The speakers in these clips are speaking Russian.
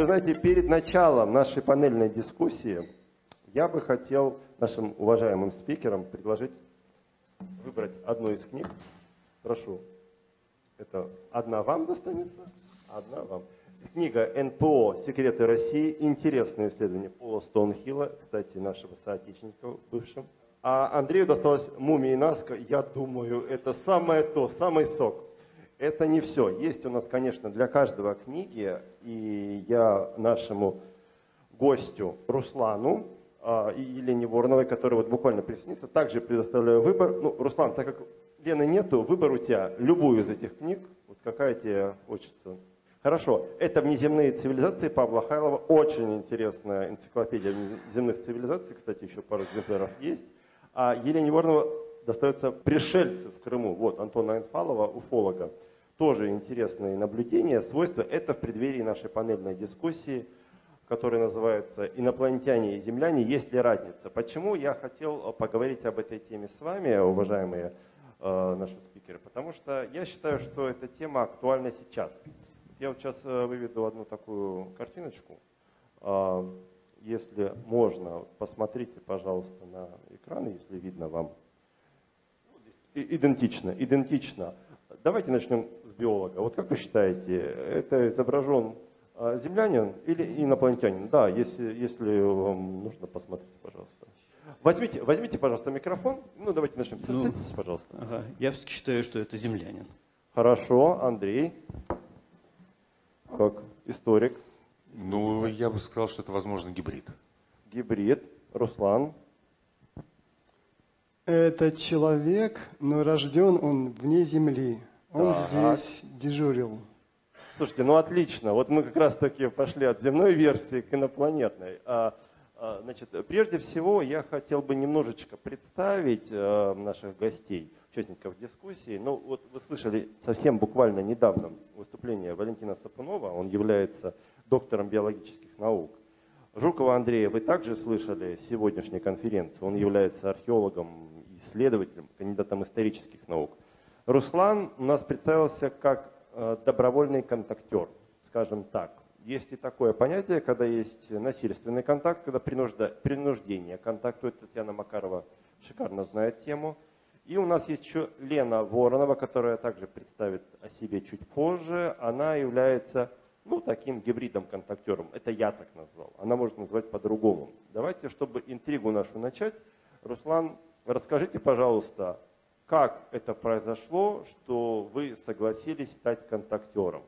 вы знаете, перед началом нашей панельной дискуссии я бы хотел нашим уважаемым спикерам предложить выбрать одну из книг. Прошу. Это одна вам достанется, одна вам. Книга НПО «Секреты России». Интересное исследование Пола Стоунхилла, кстати, нашего соотечественника бывшим. А Андрею досталось «Мумия и Наска». Я думаю, это самое то, самый сок. Это не все. Есть у нас, конечно, для каждого книги. И я нашему гостю Руслану а, и Елене Вороновой, которая вот буквально присоединится, также предоставляю выбор. Ну, Руслан, так как Лены нету, выбор у тебя любую из этих книг. Вот какая тебе хочется Хорошо, это «Внеземные цивилизации» Павла Хайлова. Очень интересная энциклопедия земных цивилизаций. Кстати, еще пару экземпляров есть. А Елене Воронова достается «Пришельцы в Крыму». Вот, Антона Энфалова, уфолога. Тоже интересные наблюдения, свойства. Это в преддверии нашей панельной дискуссии, которая называется «Инопланетяне и земляне. Есть ли разница?». Почему я хотел поговорить об этой теме с вами, уважаемые э, наши спикеры? Потому что я считаю, что эта тема актуальна сейчас. Я вот сейчас э, выведу одну такую картиночку. Если можно, посмотрите, пожалуйста, на экран, если видно вам. Идентично, идентично. Давайте начнем биолога. Вот как вы считаете, это изображен а, землянин или инопланетянин? Да, если, если вам нужно, посмотрите, пожалуйста. Возьмите, возьмите, пожалуйста, микрофон. Ну, давайте начнем. Ну, Садитесь, пожалуйста. Ага. Я все-таки считаю, что это землянин. Хорошо, Андрей как историк? Ну, я бы сказал, что это, возможно, гибрид. Гибрид. Руслан? Это человек, но рожден он вне Земли. Он так. здесь дежурил. Слушайте, ну отлично. Вот мы как раз таки пошли от земной версии к инопланетной. А, а, значит, прежде всего я хотел бы немножечко представить а, наших гостей участников дискуссии. Ну, вот вы слышали совсем буквально недавно выступление Валентина Сапунова, он является доктором биологических наук. Жукова Андрея вы также слышали сегодняшней конференции, он является археологом, исследователем, кандидатом исторических наук. Руслан у нас представился как э, добровольный контактер, скажем так. Есть и такое понятие, когда есть насильственный контакт, когда принуждение контакту. Татьяна Макарова шикарно знает тему – и у нас есть еще Лена Воронова, которая также представит о себе чуть позже. Она является ну, таким гибридом-контактером. Это я так назвал. Она может назвать по-другому. Давайте, чтобы интригу нашу начать, Руслан, расскажите, пожалуйста, как это произошло, что вы согласились стать контактером?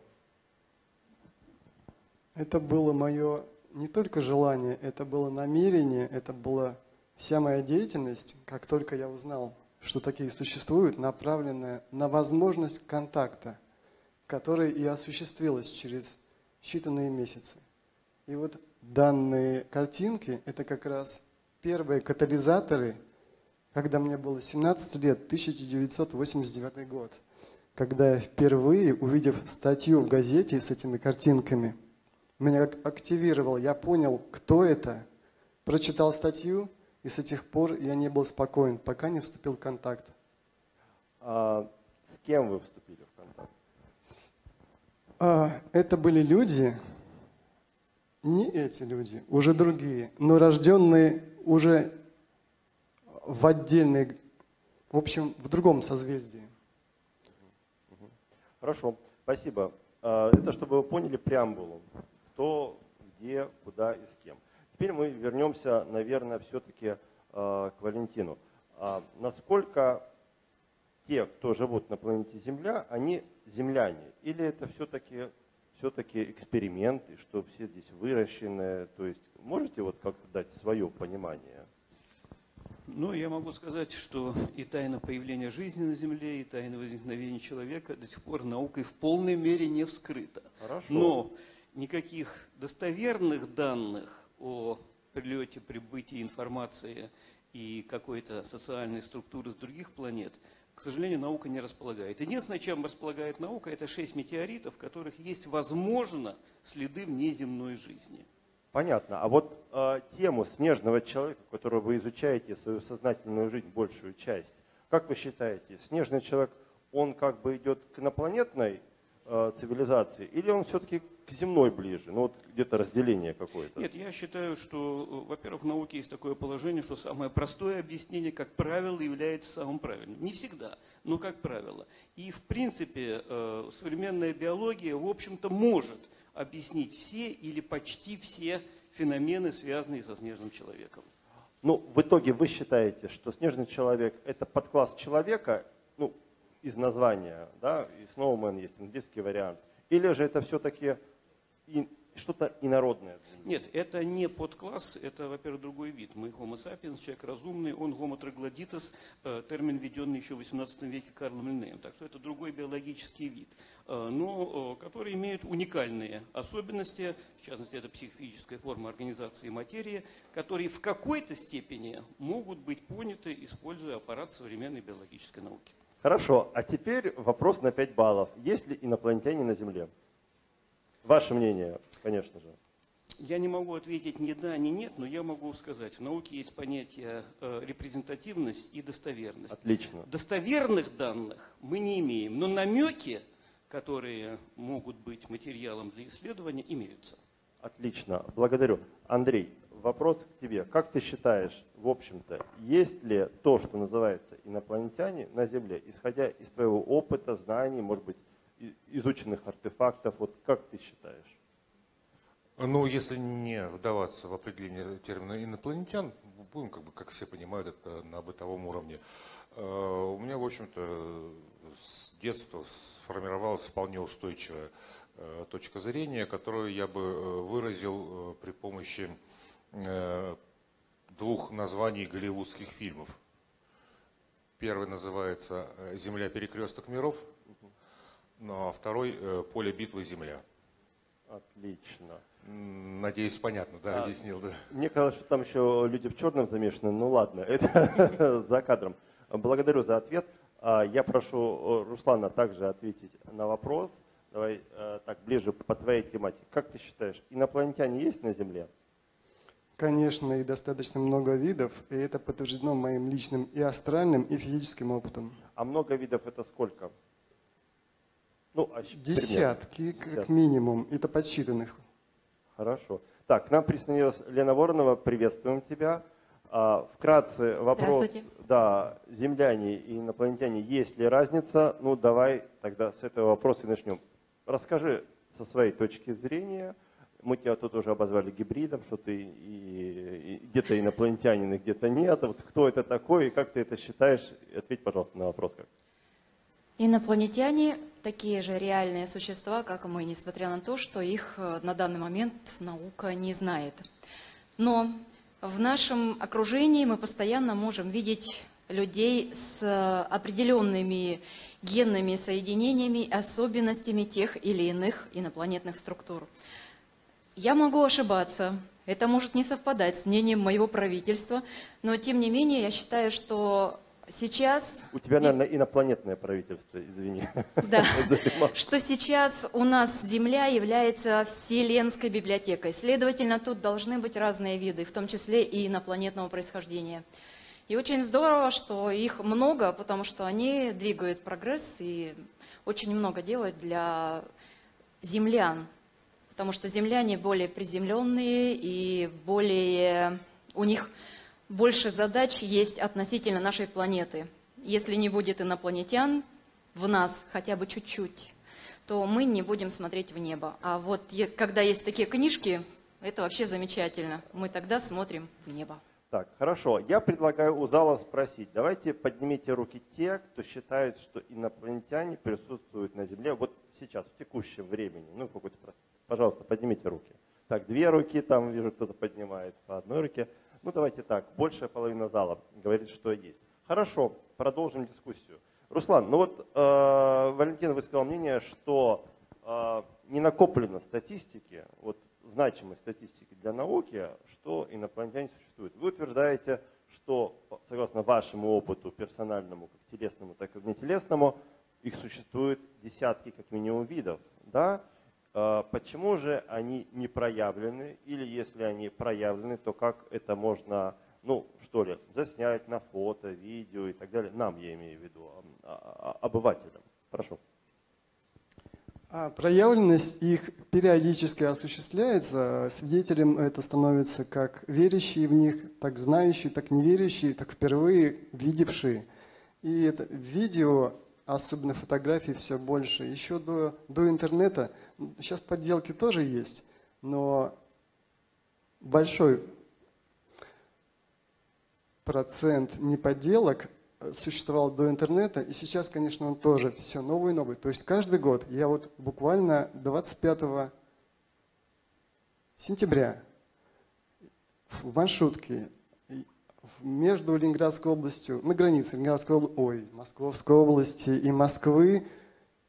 Это было мое не только желание, это было намерение, это была вся моя деятельность, как только я узнал что такие существуют, направленные на возможность контакта, который и осуществилась через считанные месяцы. И вот данные картинки – это как раз первые катализаторы, когда мне было 17 лет, 1989 год, когда я впервые, увидев статью в газете с этими картинками, меня активировал, я понял, кто это, прочитал статью – и с тех пор я не был спокоен, пока не вступил в контакт. А с кем вы вступили в контакт? А, это были люди, не эти люди, уже другие, но рожденные уже в отдельной, в общем, в другом созвездии. Хорошо, спасибо. А, это чтобы вы поняли преамбулу. Кто, где, куда и с кем. Теперь мы вернемся, наверное, все-таки э, к Валентину. А насколько те, кто живут на планете Земля, они земляне? Или это все-таки все-таки эксперименты, что все здесь выращены? То есть можете вот как-то дать свое понимание? Ну, я могу сказать, что и тайна появления жизни на Земле, и тайна возникновения человека до сих пор наукой в полной мере не вскрыта. Хорошо. Но никаких достоверных данных о прилете, прибытии информации и какой-то социальной структуры с других планет, к сожалению, наука не располагает. Единственное, чем располагает наука, это шесть метеоритов, в которых есть, возможно, следы внеземной жизни. Понятно. А вот э, тему снежного человека, которого вы изучаете свою сознательную жизнь, большую часть, как вы считаете, снежный человек, он как бы идет к инопланетной э, цивилизации, или он все-таки к земной ближе? Ну вот где-то разделение какое-то. Нет, я считаю, что, э, во-первых, в науке есть такое положение, что самое простое объяснение, как правило, является самым правильным. Не всегда, но как правило. И, в принципе, э, современная биология, в общем-то, может объяснить все или почти все феномены, связанные со снежным человеком. Ну, в итоге вы считаете, что снежный человек – это подкласс человека, ну, из названия, да, и Snowman есть английский вариант, или же это все-таки что-то инородное? Нет, это не подкласс, это, во-первых, другой вид. Мы Homo sapiens, человек разумный, он Homo troglodytes, э, термин, введенный еще в 18 веке Карлом Линнеем. Так что это другой биологический вид, э, но э, который имеет уникальные особенности, в частности, это психофизическая форма организации материи, которые в какой-то степени могут быть поняты, используя аппарат современной биологической науки. Хорошо, а теперь вопрос на 5 баллов. Есть ли инопланетяне на Земле? Ваше мнение, конечно же. Я не могу ответить ни да, ни нет, но я могу сказать, в науке есть понятие э, репрезентативность и достоверность. Отлично. Достоверных данных мы не имеем, но намеки, которые могут быть материалом для исследования, имеются. Отлично, благодарю. Андрей, вопрос к тебе. Как ты считаешь, в общем-то, есть ли то, что называется инопланетяне на Земле, исходя из твоего опыта, знаний, может быть, изученных артефактов, вот как ты считаешь? Ну, если не вдаваться в определение термина инопланетян, будем, как бы, как все понимают, это на бытовом уровне. Э, у меня, в общем-то, с детства сформировалась вполне устойчивая э, точка зрения, которую я бы э, выразил при помощи двух названий голливудских фильмов. Первый называется «Земля перекресток миров», ну а второй «Поле битвы Земля». Отлично. Надеюсь, понятно, да, а, объяснил, да. Мне казалось, что там еще люди в черном замешаны. Ну ладно, это за кадром. Благодарю за ответ. А, я прошу Руслана также ответить на вопрос. Давай э, так ближе по твоей тематике. Как ты считаешь, инопланетяне есть на Земле? Конечно, и достаточно много видов, и это подтверждено моим личным и астральным, и физическим опытом. А много видов это сколько? Ну, а Десятки, примерно. как минимум, это подсчитанных. Хорошо. Так, к нам присоединилась Лена Воронова. Приветствуем тебя. А, вкратце вопрос. Да, земляне и инопланетяне, есть ли разница? Ну, давай тогда с этого вопроса и начнем. Расскажи со своей точки зрения. Мы тебя тут уже обозвали гибридом, что ты и, и где-то инопланетянин, и где-то нет. Вот кто это такой и как ты это считаешь? Ответь, пожалуйста, на вопрос как. Инопланетяне такие же реальные существа, как и мы, несмотря на то, что их э, на данный момент наука не знает. Но в нашем окружении мы постоянно можем видеть людей с э, определенными генными соединениями, особенностями тех или иных инопланетных структур. Я могу ошибаться, это может не совпадать с мнением моего правительства, но тем не менее я считаю, что сейчас... У тебя, наверное, инопланетное правительство, извини. Да, что сейчас у нас Земля является Вселенской библиотекой. Следовательно, тут должны быть разные виды, в том числе и инопланетного происхождения. И очень здорово, что их много, потому что они двигают прогресс и очень много делают для землян. Потому что земляне более приземленные и более... У них больше задач есть относительно нашей планеты. Если не будет инопланетян в нас хотя бы чуть-чуть, то мы не будем смотреть в небо. А вот когда есть такие книжки, это вообще замечательно. Мы тогда смотрим в небо. Так, хорошо. Я предлагаю у зала спросить. Давайте поднимите руки те, кто считает, что инопланетяне присутствуют на Земле вот сейчас, в текущем времени. Ну, какой-то Пожалуйста, поднимите руки. Так, две руки, там вижу, кто-то поднимает по одной руке. Ну давайте так, большая половина зала говорит, что есть. Хорошо, продолжим дискуссию. Руслан, ну вот э, Валентин высказал мнение, что э, не накоплено статистики, вот значимой статистики для науки, что инопланетяне существуют. Вы утверждаете, что согласно вашему опыту персональному, как телесному, так и внетелесному, их существует десятки как минимум видов. Да? А, почему же они не проявлены? Или если они проявлены, то как это можно, ну что ли, заснять на фото, видео и так далее? Нам, я имею в виду, а, а, обывателям. Прошу. Проявленность их периодически осуществляется. Свидетелем это становится как верящие в них, так знающие, так неверящие, так впервые видевшие. И это видео, особенно фотографии, все больше. Еще до, до интернета, сейчас подделки тоже есть, но большой процент неподделок существовал до интернета, и сейчас, конечно, он тоже все новый и новый. То есть каждый год, я вот буквально 25 сентября в маршрутке между Ленинградской областью, на границе Ленинградской области, ой, Московской области и Москвы,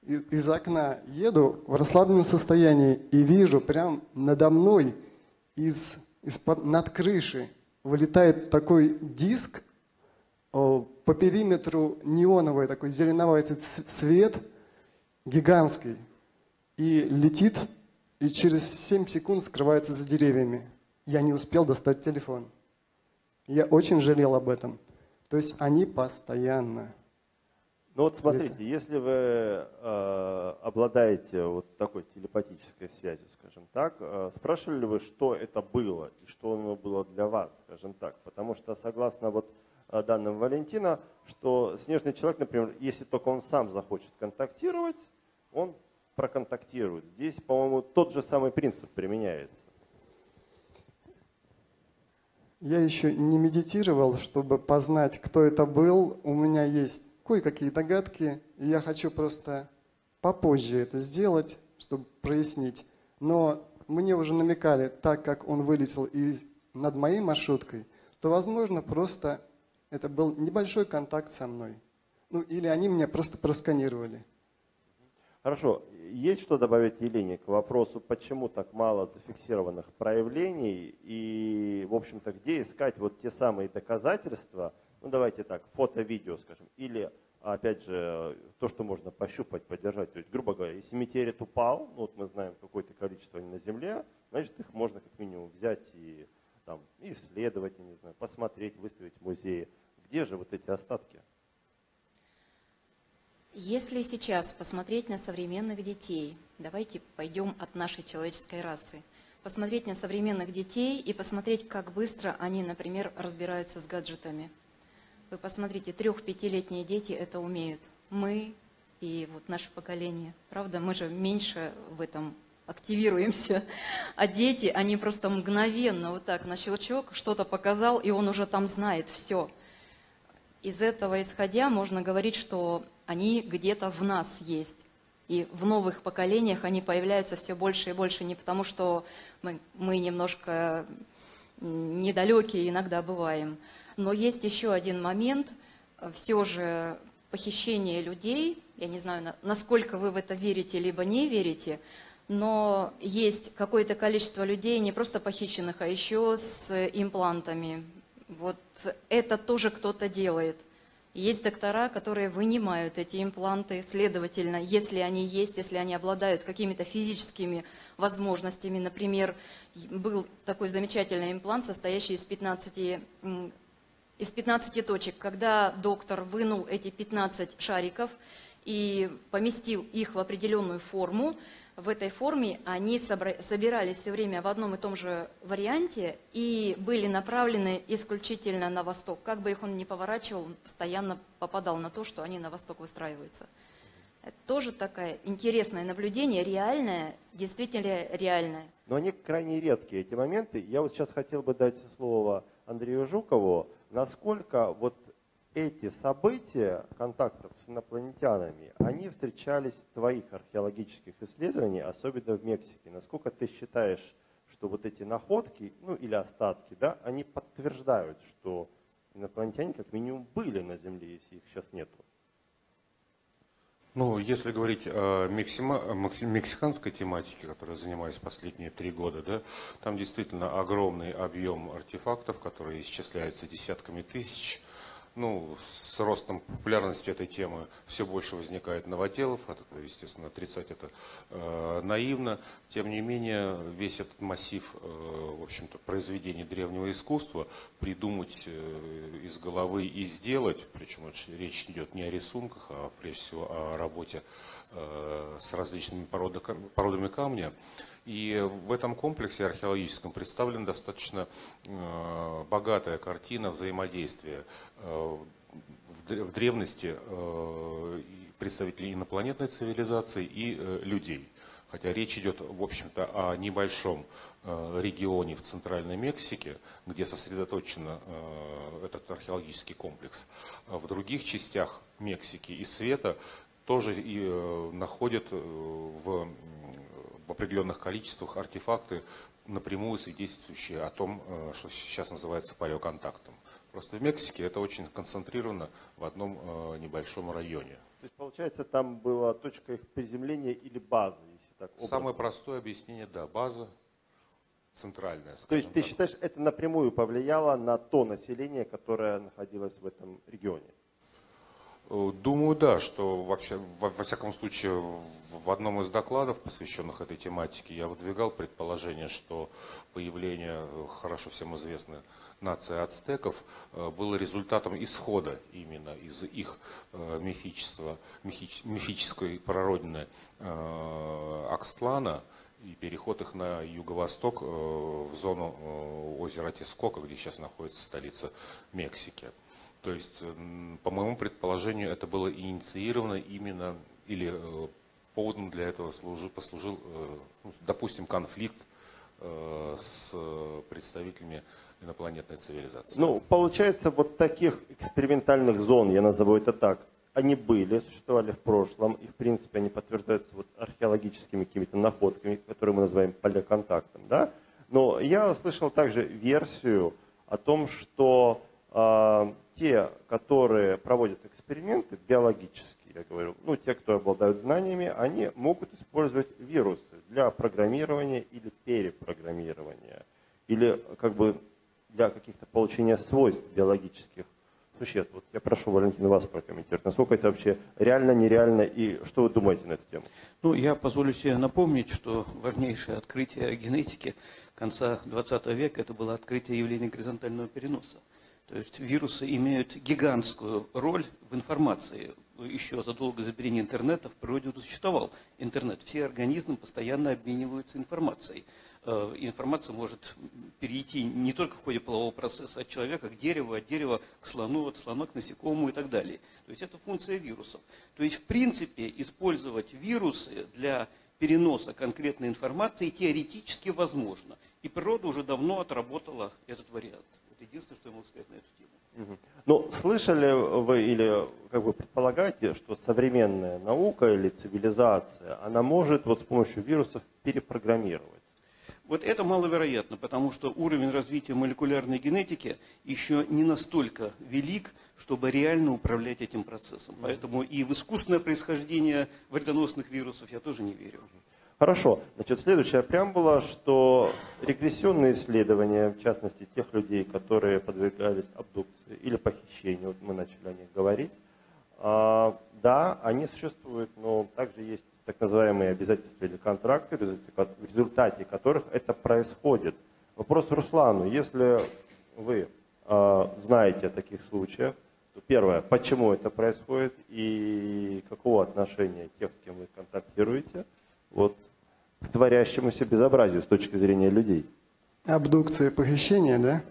из окна еду в расслабленном состоянии и вижу прям надо мной из, из над крыши вылетает такой диск по периметру неоновый такой зеленоватый цвет, гигантский, и летит, и через 7 секунд скрывается за деревьями. Я не успел достать телефон. Я очень жалел об этом. То есть они постоянно. Ну вот смотрите, это... если вы э, обладаете вот такой телепатической связью, скажем так, э, спрашивали ли вы, что это было и что оно было для вас, скажем так? Потому что согласно вот Э, данным Валентина, что снежный человек, например, если только он сам захочет контактировать, он проконтактирует. Здесь, по-моему, тот же самый принцип применяется. Я еще не медитировал, чтобы познать, кто это был. У меня есть кое-какие догадки, и я хочу просто попозже это сделать, чтобы прояснить. Но мне уже намекали, так как он вылетел из, над моей маршруткой, то, возможно, просто это был небольшой контакт со мной. Ну, или они меня просто просканировали. Хорошо. Есть что добавить Елене к вопросу, почему так мало зафиксированных проявлений и, в общем-то, где искать вот те самые доказательства, ну давайте так, фото-видео, скажем, или, опять же, то, что можно пощупать, поддержать. То есть, грубо говоря, если метеорит упал, ну вот мы знаем какое-то количество на Земле, значит, их можно как минимум взять и там, исследовать, я не знаю, посмотреть, выставить в музее. Где же вот эти остатки? Если сейчас посмотреть на современных детей, давайте пойдем от нашей человеческой расы, посмотреть на современных детей и посмотреть, как быстро они, например, разбираются с гаджетами. Вы посмотрите, трех-пятилетние дети это умеют. Мы и вот наше поколение. Правда, мы же меньше в этом активируемся. А дети, они просто мгновенно вот так на щелчок что-то показал, и он уже там знает все. Из этого исходя можно говорить, что они где-то в нас есть. И в новых поколениях они появляются все больше и больше не потому, что мы, мы немножко недалекие иногда бываем. Но есть еще один момент. Все же похищение людей, я не знаю, насколько вы в это верите, либо не верите, но есть какое-то количество людей, не просто похищенных, а еще с имплантами, вот это тоже кто-то делает. Есть доктора, которые вынимают эти импланты, следовательно, если они есть, если они обладают какими-то физическими возможностями. Например, был такой замечательный имплант, состоящий из 15, из 15 точек. Когда доктор вынул эти 15 шариков и поместил их в определенную форму, в этой форме, они собирались все время в одном и том же варианте и были направлены исключительно на восток. Как бы их он ни поворачивал, постоянно попадал на то, что они на восток выстраиваются. Это тоже такое интересное наблюдение, реальное, действительно реальное. Но они крайне редкие, эти моменты. Я вот сейчас хотел бы дать слово Андрею Жукову. Насколько вот эти события контактов с инопланетянами, они встречались в твоих археологических исследованиях, особенно в Мексике. Насколько ты считаешь, что вот эти находки, ну или остатки, да, они подтверждают, что инопланетяне как минимум были на Земле, если их сейчас нету? Ну, если говорить о мексиканской тематике, которой занимаюсь последние три года, да, там действительно огромный объем артефактов, которые исчисляются десятками тысяч, ну, с ростом популярности этой темы все больше возникает новоделов, это, естественно, отрицать это э, наивно. Тем не менее, весь этот массив, э, в общем-то, произведений древнего искусства придумать э, из головы и сделать, причем речь идет не о рисунках, а прежде всего о работе э, с различными породами камня, и в этом комплексе археологическом представлена достаточно э, богатая картина взаимодействия э, в древности э, представителей инопланетной цивилизации и людей. Хотя речь идет, в общем-то, о небольшом регионе в Центральной Мексике, где сосредоточен этот археологический комплекс. В других частях Мексики и света тоже и находят в в определенных количествах артефакты, напрямую свидетельствующие о том, э, что сейчас называется палеоконтактом. Просто в Мексике это очень концентрировано в одном э, небольшом районе. То есть, получается, там была точка их приземления или база, если так образно. Самое простое объяснение, да, база центральная. То есть, ты так. считаешь, это напрямую повлияло на то население, которое находилось в этом регионе? Э, думаю, да, что вообще, во, всяком случае, в одном из докладов, посвященных этой тематике, я выдвигал предположение, что появление э, хорошо всем известной нации ацтеков э, было результатом исхода именно из их мифического, мифической прародины Акстлана, и переход их на юго-восток в зону озера Тискока, где сейчас находится столица Мексики. То есть, по моему предположению, это было инициировано именно или э, поводом для этого служил, послужил, э, ну, допустим, конфликт э, с представителями инопланетной цивилизации. Ну, получается, вот таких экспериментальных зон, я назову это так, они были, существовали в прошлом, и, в принципе, они подтверждаются вот археологическими какими-то находками, которые мы называем палеоконтактом, да? Но я слышал также версию о том, что те, которые проводят эксперименты биологические, я говорю, ну, те, кто обладают знаниями, они могут использовать вирусы для программирования или перепрограммирования, или как бы для каких-то получения свойств биологических существ. Вот я прошу, Валентина, вас прокомментировать. Насколько это вообще реально, нереально, и что вы думаете на эту тему? Ну, я позволю себе напомнить, что важнейшее открытие генетики конца 20 века – это было открытие явления горизонтального переноса. То есть вирусы имеют гигантскую роль в информации. Еще задолго забвения интернета в природе существовал интернет. Все организмы постоянно обмениваются информацией. Э, информация может перейти не только в ходе полового процесса от человека к дереву, от дерева к слону, от слона к насекомому и так далее. То есть это функция вирусов. То есть в принципе использовать вирусы для переноса конкретной информации теоретически возможно. И природа уже давно отработала этот вариант единственное, могу сказать на эту тему. Ну, слышали вы или как бы предполагаете, что современная наука или цивилизация, она может вот с помощью вирусов перепрограммировать? Вот это маловероятно, потому что уровень развития молекулярной генетики еще не настолько велик, чтобы реально управлять этим процессом. Поэтому и в искусственное происхождение вредоносных вирусов я тоже не верю. Хорошо. Значит, следующая преамбула, что регрессионные исследования, в частности тех людей, которые подвергались абдукции или похищению, вот мы начали о них говорить, а, да, они существуют, но также есть так называемые обязательства или контракты, в результате которых это происходит. Вопрос Руслану, если вы а, знаете о таких случаях, то первое, почему это происходит и какого отношения тех, с кем вы контактируете, вот творящемуся безобразию с точки зрения людей. Абдукция, похищение, да?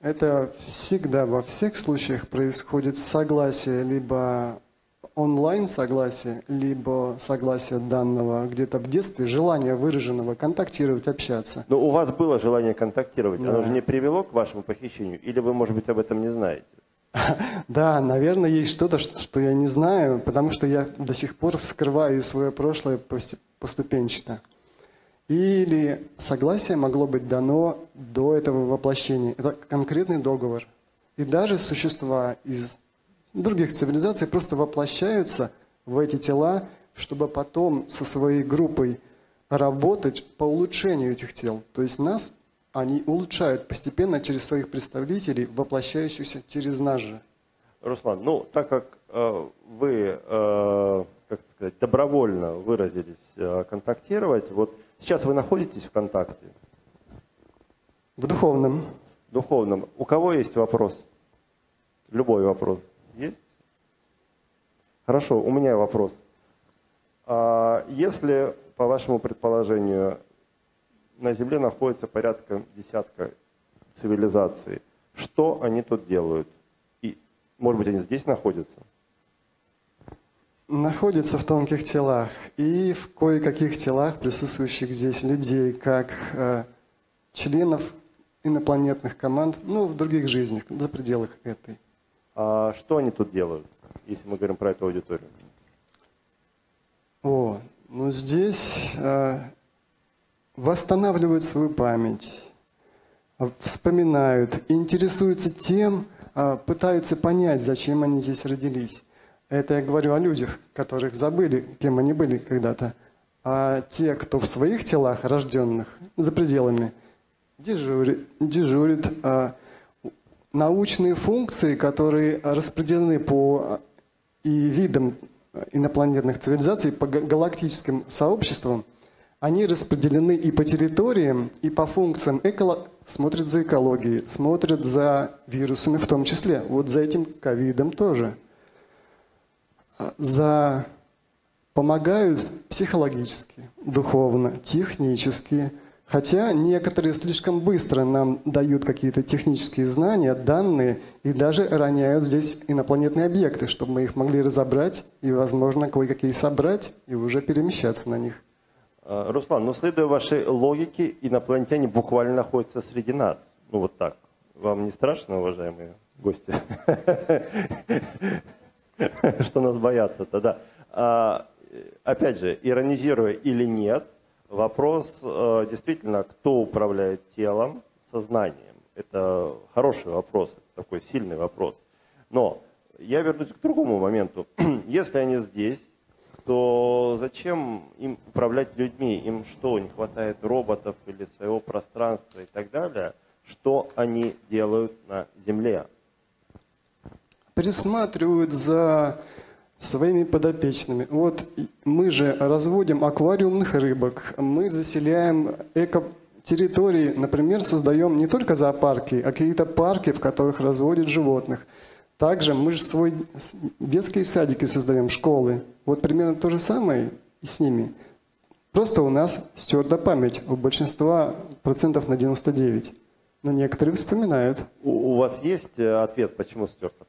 Это всегда во всех случаях происходит согласие, либо онлайн согласие, либо согласие данного где-то в детстве, желание выраженного контактировать, общаться. Но у вас было желание контактировать, да. оно же не привело к вашему похищению, или вы, может быть, об этом не знаете? Да, наверное, есть что-то, что я не знаю, потому что я до сих пор вскрываю свое прошлое поступенчато. Или согласие могло быть дано до этого воплощения. Это конкретный договор. И даже существа из других цивилизаций просто воплощаются в эти тела, чтобы потом со своей группой работать по улучшению этих тел. То есть нас они улучшают постепенно через своих представителей, воплощающихся через нас же. Руслан, ну, так как э, вы, э, как сказать, добровольно выразились э, контактировать, вот сейчас вы находитесь в контакте В духовном. духовном. У кого есть вопрос? Любой вопрос. Есть? Хорошо, у меня вопрос. А если, по вашему предположению, на Земле находится порядка десятка цивилизаций, что они тут делают? И, может быть, они здесь находятся? находится в тонких телах и в кое-каких телах присутствующих здесь людей, как э, членов инопланетных команд, ну, в других жизнях, за пределах этой. А что они тут делают, если мы говорим про эту аудиторию? О, ну здесь э, восстанавливают свою память, э, вспоминают, интересуются тем, э, пытаются понять, зачем они здесь родились. Это я говорю о людях, которых забыли, кем они были когда-то. А те, кто в своих телах рожденных, за пределами, дежурит, дежурит а, научные функции, которые распределены по а, и видам инопланетных цивилизаций, по га- галактическим сообществам, они распределены и по территориям, и по функциям. Эколо... Смотрят за экологией, смотрят за вирусами в том числе. Вот за этим ковидом тоже за помогают психологически, духовно, технически. Хотя некоторые слишком быстро нам дают какие-то технические знания, данные и даже роняют здесь инопланетные объекты, чтобы мы их могли разобрать и, возможно, кое-какие собрать и уже перемещаться на них. А, Руслан, ну следуя вашей логике, инопланетяне буквально находятся среди нас. Ну вот так. Вам не страшно, уважаемые гости? Что нас боятся-то, да. А, Опять же, иронизируя или нет, вопрос э, действительно, кто управляет телом, сознанием. Это хороший вопрос, такой сильный вопрос. Но я вернусь к другому моменту. Если они здесь, то зачем им управлять людьми? Им что, не хватает роботов или своего пространства и так далее? Что они делают на Земле? Присматривают за своими подопечными. Вот мы же разводим аквариумных рыбок, мы заселяем эко-территории, например, создаем не только зоопарки, а какие-то парки, в которых разводят животных. Также мы же свой детские садики создаем, школы. Вот примерно то же самое и с ними. Просто у нас стерта память у большинства процентов на 99. Но некоторые вспоминают. У, у вас есть э, ответ, почему стерта?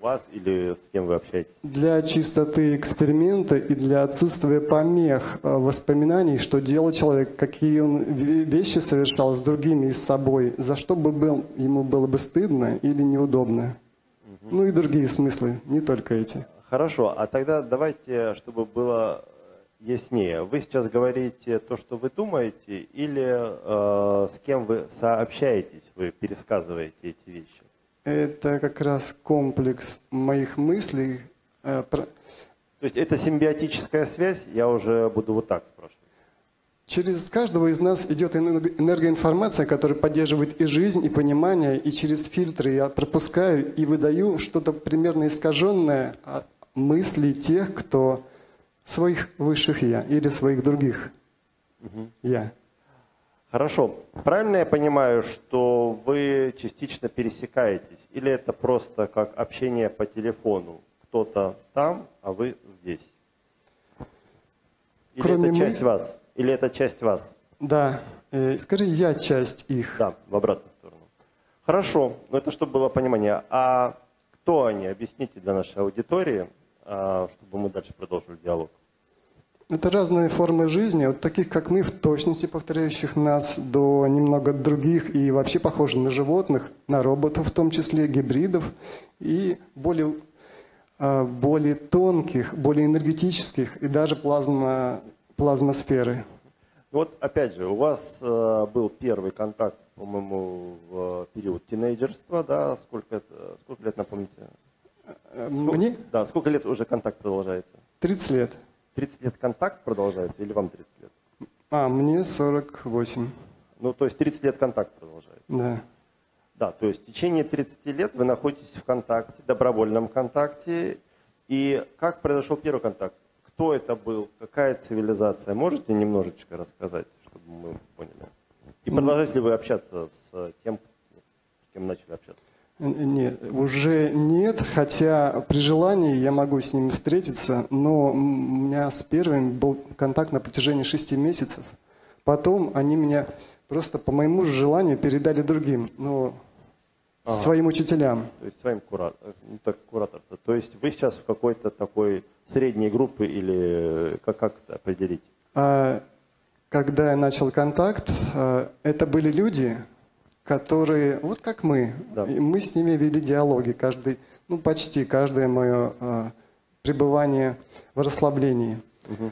У вас или с кем вы общаетесь? Для чистоты эксперимента и для отсутствия помех э, воспоминаний, что делал человек, какие он ве- вещи совершал с другими и с собой, за что бы был, ему было бы стыдно или неудобно. Ну и другие смыслы, не только эти. Хорошо, а тогда давайте, чтобы было э, яснее. Вы сейчас говорите то, что вы думаете, или э, с кем вы сообщаетесь, вы пересказываете эти вещи? Это как раз комплекс моих мыслей. э, про- То есть это симбиотическая связь, я уже буду вот так спрашивать. Через каждого из нас идет энерго- энергоинформация, которая поддерживает и жизнь, и понимание, и через фильтры я пропускаю и выдаю что-то примерно искаженное от мыслей тех, кто своих высших я или своих других я. Хорошо. Правильно я понимаю, что вы частично пересекаетесь? Или это просто как общение по телефону? Кто-то там, а вы здесь? Или Кроме это мы- часть вас? Или это часть вас? Да, э, скорее я часть их. Да, в обратную сторону. Хорошо, но это чтобы было понимание. А кто они? Объясните для нашей аудитории, а, чтобы мы дальше продолжили диалог. Это разные формы жизни, от таких, как мы, в точности повторяющих нас, до немного других и вообще похожих на животных, на роботов в том числе, гибридов, и более, а, более тонких, более энергетических и даже плазма, плазмосферы. Вот опять же, у вас э, был первый контакт, по-моему, в период тинейджерства, да? Сколько, сколько лет, напомните? Э, Мне Да, сколько лет уже контакт продолжается? 30 лет, 30 лет контакт продолжается или вам 30 лет? а мне 48. Ну, то есть 30 лет контакт продолжается. Да. Да, то есть в течение 30 лет вы находитесь в контакте, добровольном контакте. И как произошел первый контакт? Кто это был? Какая цивилизация? Можете немножечко рассказать, чтобы мы поняли? И продолжаете ли вы общаться с тем, с кем начали общаться? Нет, уже нет, хотя при желании я могу с ними встретиться, но у меня с первым был контакт на протяжении шести месяцев. Потом они меня просто по моему желанию передали другим, ну, ага. своим учителям. То есть своим куратором, ну, так, куратор. То есть вы сейчас в какой-то такой средней группы или как, как это определить? А, когда я начал контакт, а, это были люди, которые, вот как мы, да. мы с ними вели диалоги каждый, ну почти каждое мое э, пребывание в расслаблении. Угу.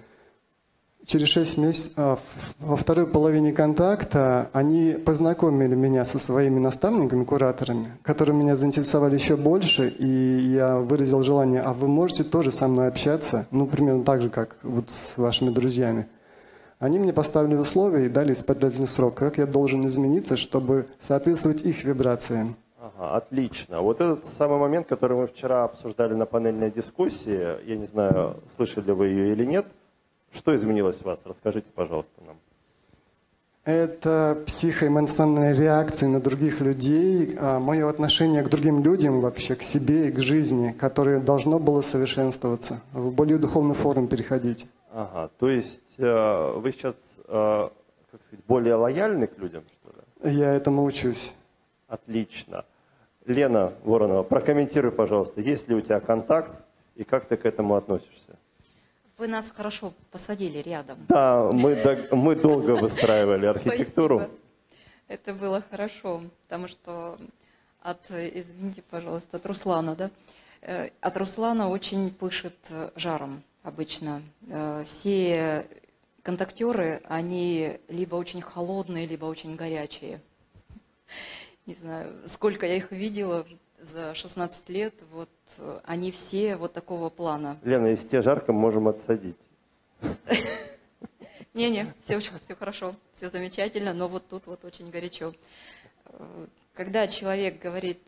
Через шесть месяцев, э, во второй половине контакта, они познакомили меня со своими наставниками, кураторами, которые меня заинтересовали еще больше, и я выразил желание, а вы можете тоже со мной общаться, ну, примерно так же, как вот с вашими друзьями. Они мне поставили условия и дали испытательный срок, как я должен измениться, чтобы соответствовать их вибрациям. Ага, отлично. Вот этот самый момент, который мы вчера обсуждали на панельной дискуссии, я не знаю, слышали вы ее или нет, что изменилось у вас? Расскажите, пожалуйста, нам. Это психоэмоциональная реакция на других людей, а мое отношение к другим людям, вообще к себе и к жизни, которое должно было совершенствоваться, в более духовную форму переходить. Ага, то есть вы сейчас, э, как сказать, более лояльны к людям, что ли? Я этому учусь. Отлично. Лена Воронова, прокомментируй, пожалуйста, есть ли у тебя контакт и как ты к этому относишься? Вы нас хорошо посадили рядом. Да, мы, мы долго выстраивали архитектуру. Спасибо. Это было хорошо, потому что от, извините, пожалуйста, от Руслана, да? Э, от Руслана очень пышет жаром обычно. Э, все контактеры, они либо очень холодные, либо очень горячие. Не знаю, сколько я их видела за 16 лет, вот э, они все вот такого плана. Лена, если тебе жарко, можем отсадить. Не-не, все, все хорошо, все замечательно, но вот тут вот очень горячо. Э, когда человек говорит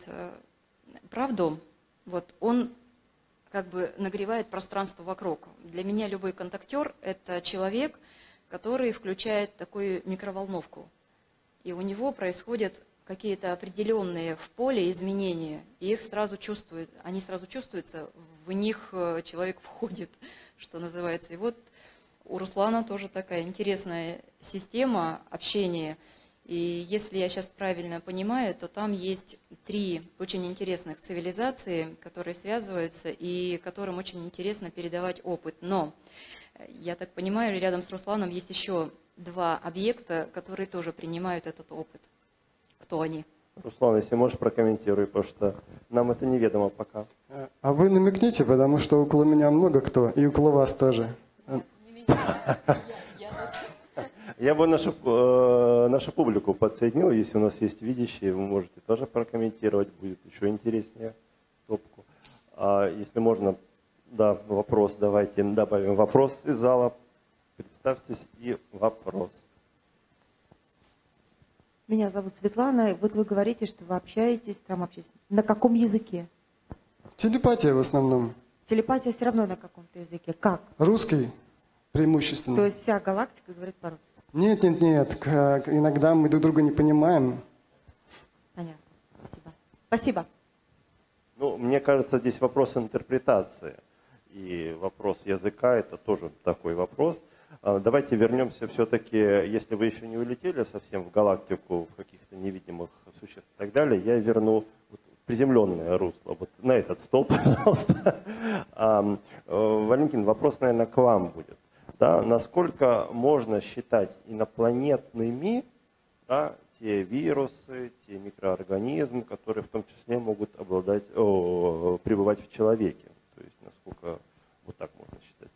правду, вот он как бы нагревает пространство вокруг. Для меня любой контактер – это человек, который включает такую микроволновку. И у него происходят какие-то определенные в поле изменения, и их сразу чувствуют, они сразу чувствуются, в них э, человек входит, что называется. И вот у Руслана тоже такая интересная система общения – и если я сейчас правильно понимаю, то там есть три очень интересных цивилизации, которые связываются и которым очень интересно передавать опыт. Но, я так понимаю, рядом с Русланом есть еще два объекта, которые тоже принимают этот опыт. Кто они? Руслан, если можешь, прокомментируй, потому что нам это неведомо пока. А, а вы намекните, потому что около меня много кто, и около вас тоже. Я бы нашу, э, нашу публику подсоединил, если у нас есть видящие, вы можете тоже прокомментировать, будет еще интереснее топку. А если можно, да, вопрос, давайте добавим вопрос из зала. Представьтесь и вопрос. Меня зовут Светлана. Вот вы говорите, что вы общаетесь, там общаетесь. На каком языке? Телепатия в основном. Телепатия все равно на каком-то языке. Как? Русский преимущественно. То есть вся галактика говорит по-русски? Нет, нет, нет. Иногда мы друг друга не понимаем. Понятно. Спасибо. Спасибо. Ну, мне кажется, здесь вопрос интерпретации. И вопрос языка – это тоже такой вопрос. А, давайте вернемся все-таки, если вы еще не улетели совсем в галактику, в каких-то невидимых существ и так далее, я верну приземленное русло. Вот на этот стол, пожалуйста. Э, Валентин, вопрос, наверное, к вам будет да, насколько можно считать инопланетными да, те вирусы, те микроорганизмы, которые в том числе могут обладать, о, пребывать в человеке. То есть насколько вот так можно считать.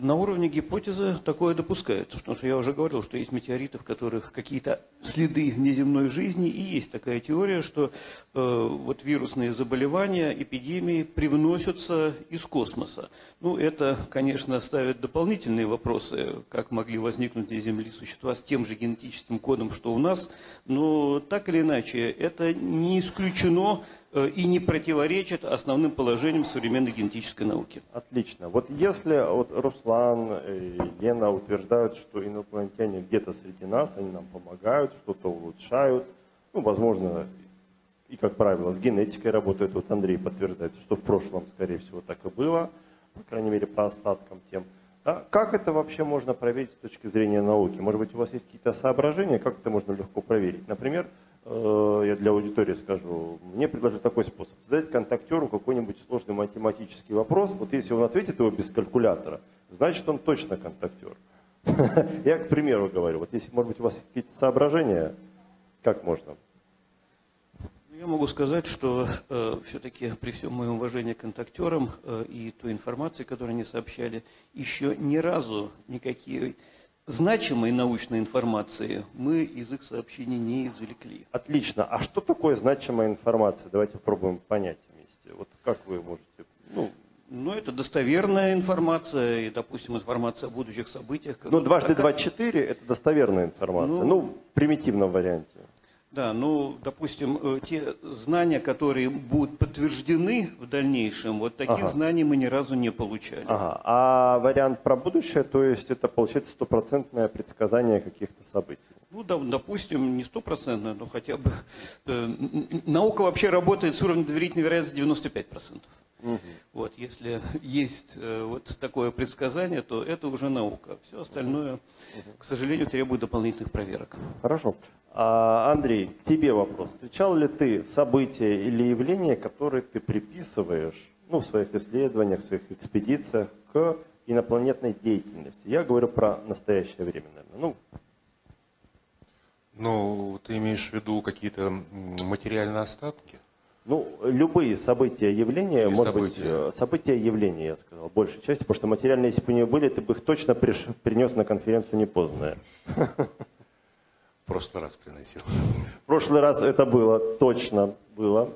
На уровне гипотезы такое допускается, потому что я уже говорил, что есть метеориты, в которых какие-то следы внеземной жизни, и есть такая теория, что э, вот вирусные заболевания, эпидемии привносятся из космоса. Ну, это, конечно, ставит дополнительные вопросы, как могли возникнуть на Земле существа с тем же генетическим кодом, что у нас, но так или иначе, это не исключено Э, и не противоречит основным положениям современной генетической науки. Отлично. Вот если вот Руслан и Лена утверждают, что инопланетяне где-то среди нас, они нам помогают, что-то улучшают, ну, возможно, и, как правило, с генетикой работают. Вот Андрей подтверждает, что в прошлом, скорее всего, так и было, по крайней мере, по остаткам тем. Да? Как это вообще можно проверить с точки зрения науки? Может быть, у вас есть какие-то соображения, как это можно легко проверить? Например, Э, я для аудитории скажу, мне предложили такой способ. Задать контактеру какой-нибудь сложный математический вопрос. Вот если он ответит его без калькулятора, значит он точно контактер. Я к примеру говорю, вот если, может быть, у вас какие-то соображения, как можно? Я могу сказать, что э, все-таки при всем моем уважении к контактерам э, и той информации, которую они сообщали, еще ни разу никакие значимой научной информации мы из их сообщений не извлекли. Отлично. А что такое значимая информация? Давайте попробуем понять вместе. Вот как вы можете... Ну, ну, это достоверная информация, и, допустим, информация о будущих событиях. Ну, дважды два – четыре – это достоверная информация. Ну, ну, в примитивном варианте. Да, ну, допустим, э, те знания, которые будут подтверждены в дальнейшем, вот таких ага. знаний мы ни разу не получали. Ага. А вариант про будущее, то есть это получается стопроцентное предсказание каких-то событий? Ну, да, допустим, не стопроцентное, но хотя бы... Э, наука вообще работает с уровнем доверительной вероятности 95%. Угу. Вот, если есть э, вот такое предсказание, то это уже наука. Все остальное, угу. к сожалению, требует дополнительных проверок. Хорошо. А, Андрей, тебе вопрос. Встречал ли ты события или явления, которые ты приписываешь ну, в своих исследованиях, в своих экспедициях к инопланетной деятельности? Я говорю про настоящее время, наверное. Ну, ну ты имеешь в виду какие-то материальные остатки? Ну, любые события, явления, Или может события. быть, э, события, явления, я сказал, большей части, потому что материальные, если бы у нее были, ты бы их точно приш, принес на конференцию непознанное. В прошлый раз приносил. В прошлый раз это было, точно было.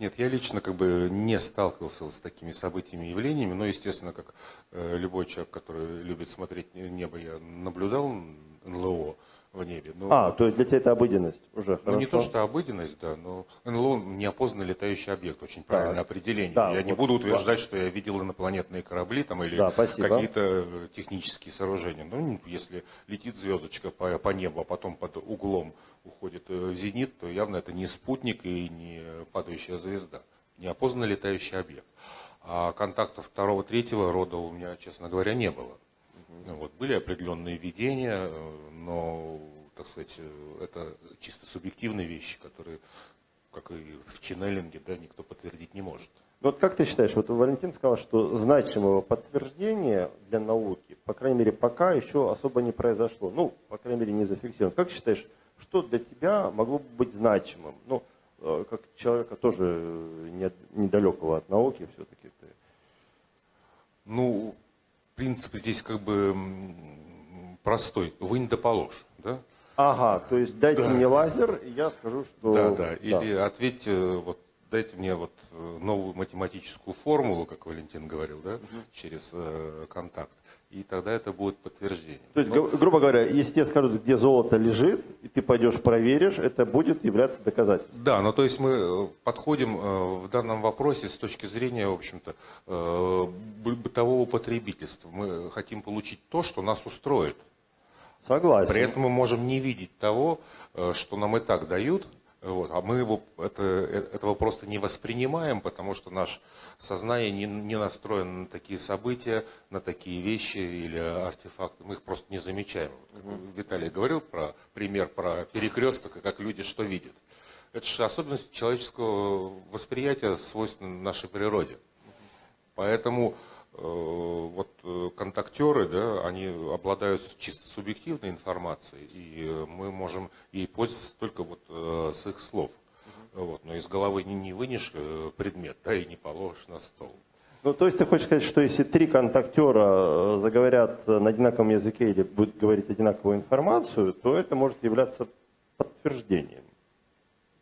Нет, я лично как бы не сталкивался с такими событиями и явлениями, но, естественно, как э, любой человек, который любит смотреть небо, я наблюдал НЛО, в небе. Но... А, то есть для тебя это обыденность уже, Ну, не то, что обыденность, да, но НЛО неопознанный летающий объект, очень правильное так. определение. Да, я вот, не буду утверждать, да. что я видел инопланетные корабли там или да, какие-то технические сооружения. Ну, если летит звездочка по, по небу, а потом под углом уходит э, зенит, то явно это не спутник и не падающая звезда. Неопознанный летающий объект. А контактов второго, третьего рода у меня, честно говоря, не было. Вот, были определенные видения, э, но, так сказать, э, это чисто субъективные вещи, которые, как и в ченнелинге, да, никто подтвердить не может. Вот как ты считаешь, вот Валентин сказал, что значимого подтверждения для науки, по крайней мере, пока еще особо не произошло. Ну, по крайней мере, не зафиксировано. Как считаешь, что для тебя могло бы быть значимым? Ну, э, как человека тоже недалекого от науки все-таки ты. Ну, принцип здесь как бы простой. Вынь да положь. Да? Ага, то есть дайте да. мне лазер, и я скажу, что... Да, да. Или да. ответьте, вот дайте мне вот э, новую математическую формулу, как Валентин говорил, да, угу. через э, контакт и тогда это будет подтверждение. То есть, Но... грубо говоря, если тебе скажут, где золото лежит, и ты пойдешь проверишь, это будет являться доказательством. Да, но то есть мы э, подходим э, в данном вопросе с точки зрения, в общем-то, э, бытового потребительства. Мы хотим получить то, что нас устроит. Согласен. При этом мы можем не видеть того, что нам и так дают, вот. А мы его, это, этого просто не воспринимаем, потому что наше сознание не, не настроено на такие события, на такие вещи или артефакты. Мы их просто не замечаем. Вот, Виталий говорил про пример про перекресток как люди что видят. Это же особенность человеческого восприятия, свойственна нашей природе. Поэтому Э, вот э, контактеры, да, они обладают чисто субъективной информацией, и э, мы можем ей пользоваться только вот с их слов. Вот, но из головы не, не вынешь предмет, да, и не положишь на стол. Ну, то есть ты хочешь сказать, что если три контактера э, заговорят на одинаковом языке или будут говорить одинаковую информацию, то это может являться подтверждением?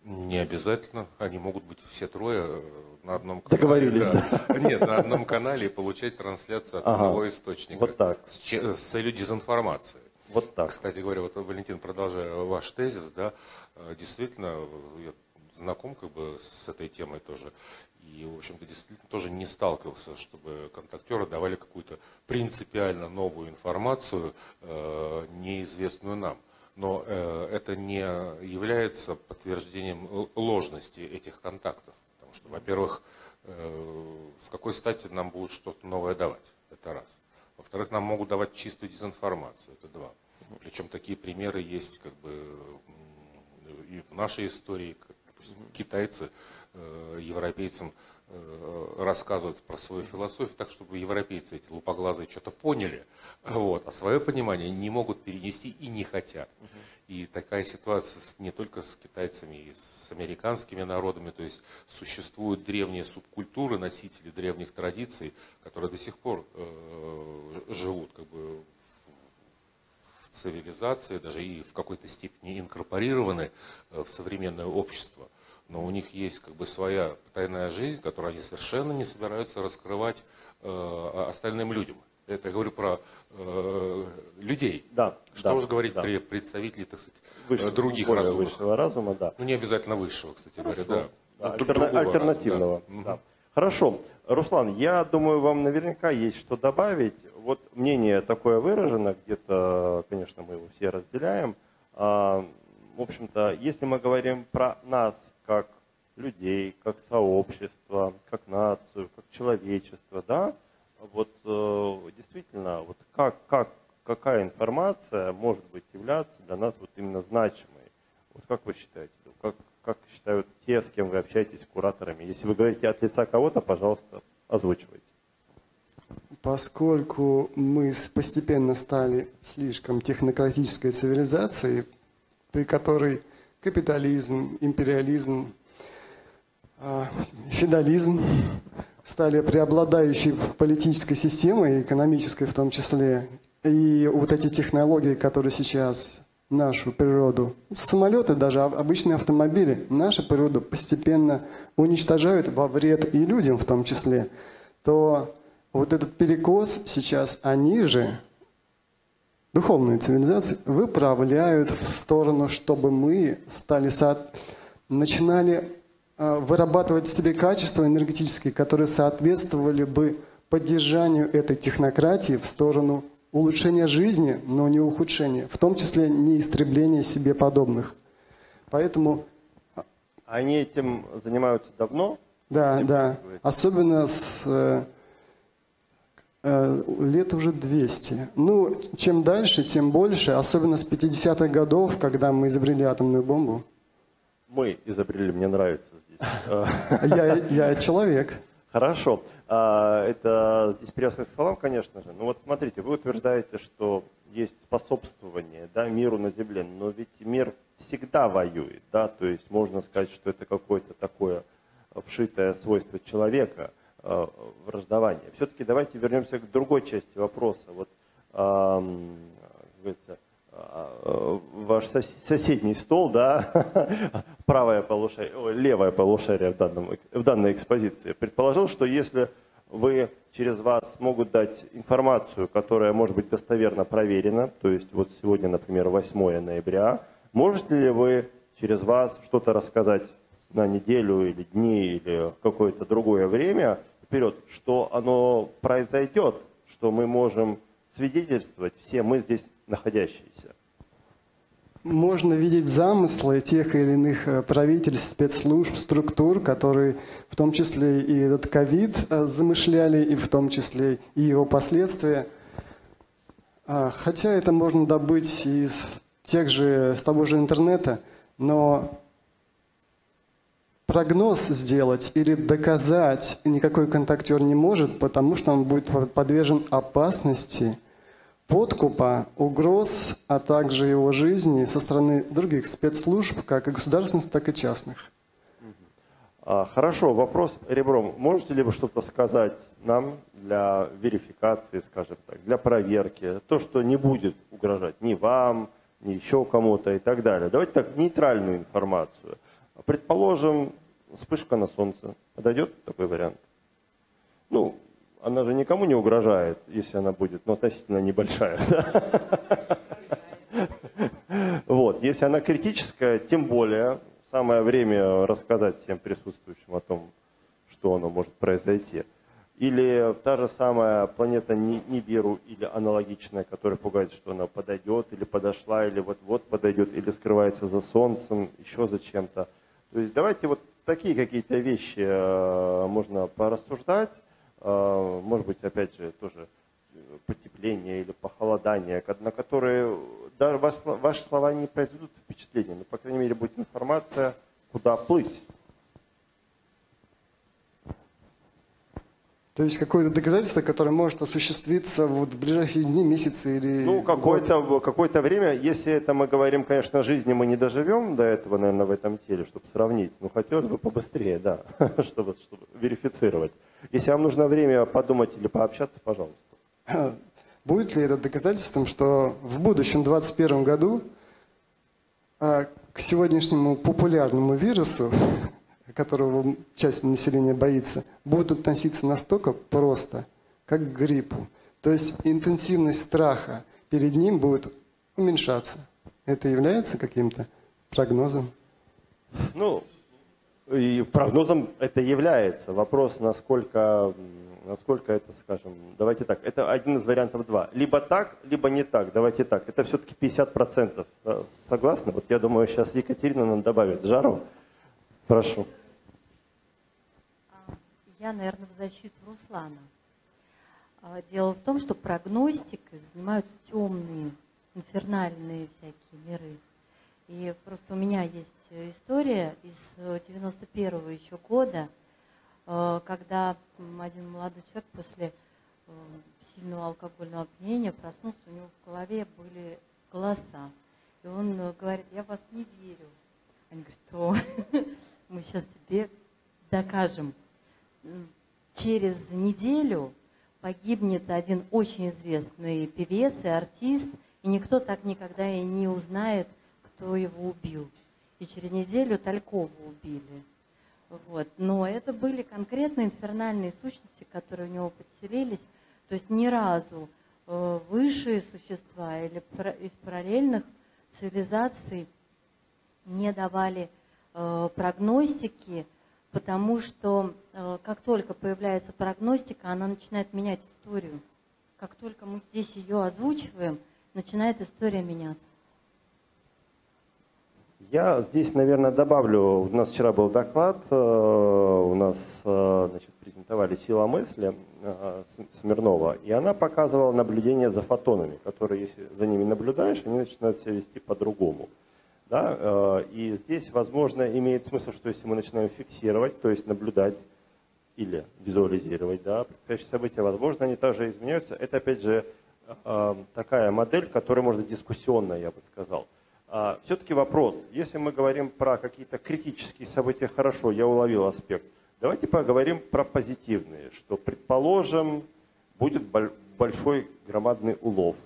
Не обязательно. Они могут быть все трое э, на одном канале. Договорились, да? да? Нет, на одном канале и получать трансляцию от ага. одного источника. Вот так. С, с целью дезинформации. Вот так. Кстати говоря, вот, Валентин, продолжая ваш тезис, да, э, действительно, я знаком как бы с этой темой тоже. И, в общем-то, действительно тоже не сталкивался, чтобы контактеры давали какую-то принципиально новую информацию, э, неизвестную нам. Но э, это не является подтверждением ложности этих контактов. Во-первых, э, с какой стати нам будут что-то новое давать? Это раз. Во-вторых, нам могут давать чистую дезинформацию. Это два. Причем такие примеры есть как бы и в нашей истории, как, допустим, китайцы э, европейцам э, рассказывают про свою философию так, чтобы европейцы эти лупоглазые что-то поняли, вот, а свое понимание не могут перенести и не хотят. И такая ситуация не только с китайцами, и с американскими народами, то есть существуют древние субкультуры, носители древних традиций, которые до сих пор э, живут как бы в цивилизации, даже и в какой-то степени инкорпорированы э, в современное общество. Но у них есть как бы своя тайная жизнь, которую они совершенно не собираются раскрывать э, остальным людям. Это я говорю про э, людей. Да. Что да, уж говорить да. при представителей, так сказать, Выше, других более высшего разума, да. Ну, не обязательно высшего, кстати Хорошо. говоря, да. да. Альтерна- альтернативного. Разума, да. Да. Хорошо. Руслан, я думаю, вам наверняка есть что добавить. Вот мнение такое выражено, где-то, конечно, мы его все разделяем. А, в общем-то, если мы говорим про нас как людей, как сообщество, как нацию, как человечество, да, вот э, действительно, вот как, как, какая информация может быть являться для нас вот именно значимой? Вот как вы считаете? Как, как считают те, с кем вы общаетесь, кураторами? Если вы говорите от лица кого-то, пожалуйста, озвучивайте. Поскольку мы постепенно стали слишком технократической цивилизацией, при которой капитализм, империализм, а, феодализм стали преобладающей политической системой, экономической в том числе. И вот эти технологии, которые сейчас нашу природу, самолеты, даже обычные автомобили, нашу природу постепенно уничтожают во вред и людям в том числе, то вот этот перекос сейчас они же, духовные цивилизации, выправляют в сторону, чтобы мы стали со... начинали а, вырабатывать в себе качества энергетические, которые соответствовали бы поддержанию этой технократии в сторону улучшения жизни, но не ухудшения, в том числе не истребления себе подобных. Поэтому... А, Они этим занимаются давно? Да, да. Особенно с э, э, лет уже 200. Ну, чем дальше, тем больше. Особенно с 50-х годов, когда мы изобрели атомную бомбу. Мы изобрели, мне нравится. Я, я человек. Хорошо. А, это здесь привязка к словам, конечно же. Ну вот смотрите, вы утверждаете, что есть способствование да, миру на Земле, но ведь мир всегда воюет, да, то есть можно сказать, что это какое-то такое вшитое свойство человека, э, враждование. Все-таки давайте вернемся к другой части вопроса. Вот, э, говорится, Э, ваш соседний стол, да, правое полушарие, левое полушарие в, данном, в данной экспозиции, предположил, что если вы через вас могут дать информацию, которая может быть достоверно проверена, то есть вот сегодня, например, 8 ноября, можете ли вы через вас что-то рассказать на неделю или дни или какое-то другое время вперед, что оно произойдет, что мы можем свидетельствовать, все мы здесь находящиеся. Можно видеть замыслы тех или иных э, правительств, спецслужб, структур, которые в том числе и этот ковид э, замышляли, и в том числе и его последствия. А, хотя это можно добыть из тех же, с того же интернета, но прогноз сделать или доказать никакой контактер не может, потому что он будет подвержен опасности – подкупа, угроз, а также его жизни со стороны других спецслужб, как и государственных, так и частных. А, хорошо, вопрос ребром. Можете ли вы что-то сказать нам для верификации, скажем так, для проверки? То, что не будет угрожать ни вам, ни еще кому-то и так далее. Давайте так, нейтральную информацию. Предположим, вспышка на солнце. Подойдет такой вариант? Ну, она же никому не угрожает, если она будет, но относительно небольшая. Вот, если она критическая, тем более самое время рассказать всем присутствующим о том, что оно может произойти. Или та же самая планета Нибиру или аналогичная, которая пугает, что она подойдет или подошла, или вот-вот подойдет, или скрывается за Солнцем, еще за чем-то. То есть давайте вот такие какие-то вещи э, можно порассуждать. Э, может быть, опять же, тоже потепление или похолодание, на которые даже ваши слова не произведут впечатления, но, по крайней мере, будет информация, куда плыть. То есть какое-то доказательство, которое может осуществиться вот в ближайшие дни, месяцы или Ну, какое-то какое время, если это мы говорим, конечно, жизни мы не доживем до этого, наверное, в этом теле, чтобы сравнить. Но хотелось бы побыстрее, да, чтобы, чтобы верифицировать. Если вам нужно время подумать или пообщаться, пожалуйста. Будет ли это доказательством, что в будущем, 2021 году, а, к сегодняшнему популярному вирусу, которого часть населения боится, будут относиться настолько просто, как к гриппу. То есть интенсивность страха перед ним будет уменьшаться. Это является каким-то прогнозом? Ну, и прогнозом это является. Вопрос, насколько насколько это, скажем, давайте так, это один из вариантов два. Либо так, либо не так, давайте так. Это все-таки 50%. Э, согласны? Вот я думаю, сейчас Екатерина нам добавит жару. Прошу. Я, наверное, в защиту Руслана. А, дело в том, что прогностикой занимаются темные, инфернальные всякие миры. И просто у меня есть история из 91 -го еще года – Э, когда один молодой человек после э, сильного алкогольного опьянения проснулся, у него в голове были голоса. И он э, говорит, я вас не верю. Они говорят, то мы сейчас тебе докажем. Через неделю погибнет один очень известный певец и артист, и никто так никогда и не узнает, кто его убил. И через неделю Талькова убили. Вот. Но это были конкретно инфернальные сущности, которые у него подселились. То есть ни разу э, высшие существа или из параллельных цивилизаций не давали э, прогностики, потому что э, как только появляется прогностика, она начинает менять историю. Как только мы здесь ее озвучиваем, начинает история меняться. Я здесь, наверное, добавлю, у нас вчера был доклад, э, у нас э, значит, презентовали «Сила мысли» Смирнова, и она показывала наблюдение за фотонами, которые, если за ними наблюдаешь, они начинают себя вести по-другому. Да? И здесь, возможно, имеет смысл, что если мы начинаем фиксировать, то есть наблюдать или визуализировать да, предстоящие события, возможно, они также изменяются. Это, опять же, такая модель, которая, может, дискуссионная, я бы сказал. А, Все-таки вопрос, если мы говорим про какие-то критические события, хорошо, я уловил аспект. Давайте поговорим про позитивные, что, предположим, будет большой громадный улов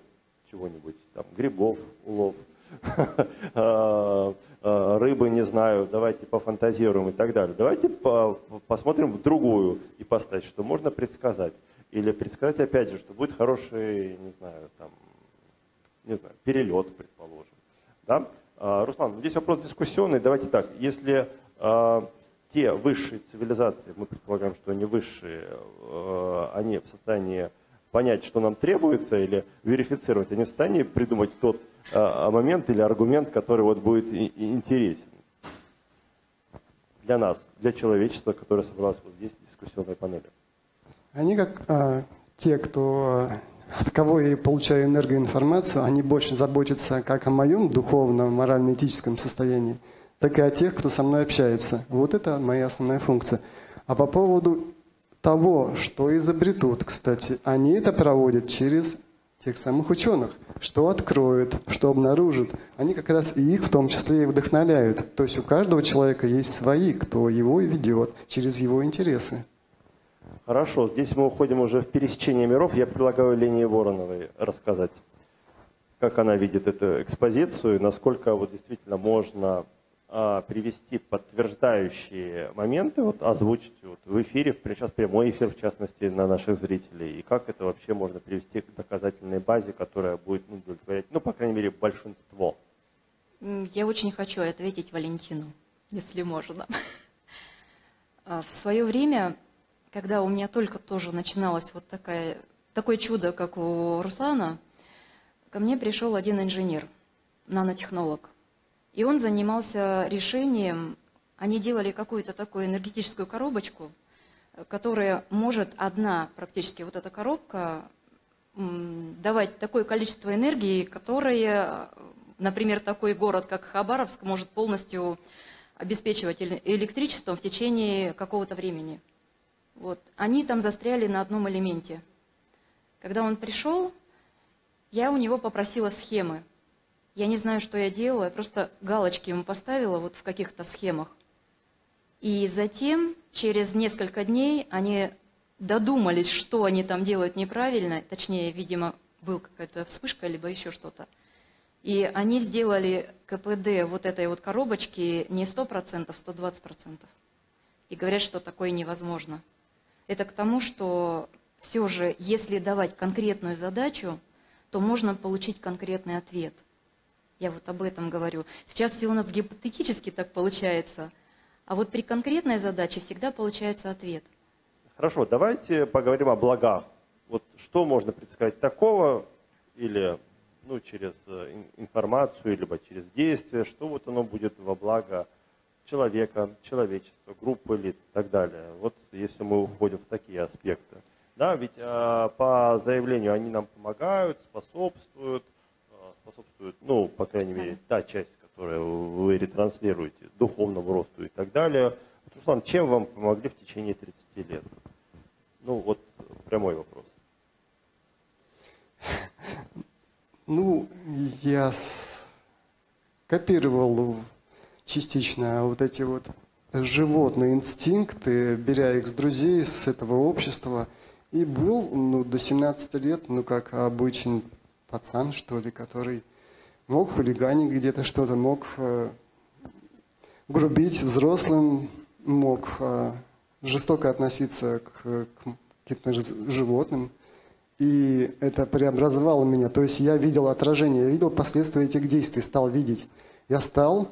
чего-нибудь, там, грибов, улов, рыбы, не знаю, давайте пофантазируем и так далее. Давайте посмотрим в другую поставить, что можно предсказать. Или предсказать, опять же, что будет хороший, не знаю, там, не знаю, перелет, предположим да? А, Руслан, здесь вопрос дискуссионный. Давайте так, если э, те высшие цивилизации, мы предполагаем, что они высшие, э, они в состоянии понять, что нам требуется, или верифицировать, они в состоянии придумать тот э, момент или аргумент, который вот будет интересен для нас, для человечества, которое собралось вот здесь в дискуссионной панели. Они как э, те, кто от кого я получаю энергоинформацию, они больше заботятся как о моем духовном, морально-этическом состоянии, так и о тех, кто со мной общается. Вот это моя основная функция. А по поводу того, что изобретут, кстати, они это проводят через тех самых ученых, что откроют, что обнаружат. Они как раз и их в том числе и вдохновляют. То есть у каждого человека есть свои, кто его и ведет через его интересы. Хорошо, здесь мы уходим уже в пересечение миров. Я предлагаю Лене Вороновой рассказать, как она видит эту экспозицию, насколько вот действительно можно привести подтверждающие моменты, вот озвучить вот в эфире, сейчас прямой эфир, в частности, на наших зрителей, и как это вообще можно привести к доказательной базе, которая будет ну, удовлетворять, ну, по крайней мере, большинство. Я очень хочу ответить Валентину, если можно. А, в свое время, когда у меня только тоже начиналось вот такая, такое чудо, как у Руслана, ко мне пришел один инженер, нанотехнолог. И он занимался решением, они делали какую-то такую энергетическую коробочку, которая может одна, практически вот эта коробка, давать такое количество энергии, которое, например, такой город, как Хабаровск, может полностью обеспечивать электричеством в течение какого-то времени. Вот. Они там застряли на одном элементе. Когда он пришел, я у него попросила схемы, я не знаю, что я делала, я просто галочки ему поставила вот в каких-то схемах. И затем, через несколько дней, они додумались, что они там делают неправильно, точнее, видимо, был какая-то вспышка, либо еще что-то. И они сделали КПД вот этой вот коробочки не 100%, 120%. И говорят, что такое невозможно. Это к тому, что все же, если давать конкретную задачу, то можно получить конкретный ответ. Я вот об этом говорю. Сейчас все у нас гипотетически так получается, а вот при конкретной задаче всегда получается ответ. Хорошо, давайте поговорим о благах. Вот что можно предсказать такого или ну, через э, информацию, либо через действие, что вот оно будет во благо человека, человечества, группы лиц и так далее. Вот если мы уходим в такие аспекты. Да, ведь э, по заявлению они нам помогают, способствуют, способствует, ну, по крайней мере, та часть, которую вы ретранслируете, духовному росту и так далее. Руслан, чем вам помогли в течение 30 лет? Ну, вот прямой вопрос. Ну, я копировал частично вот эти вот животные инстинкты, беря их с друзей, с этого общества. И был ну, до 17 лет, ну, как обычный пацан, что ли, который мог хулиганить где-то что-то, мог э, грубить взрослым, мог э, жестоко относиться к, к каким-то животным. И это преобразовало меня. То есть я видел отражение, я видел последствия этих действий, стал видеть. Я стал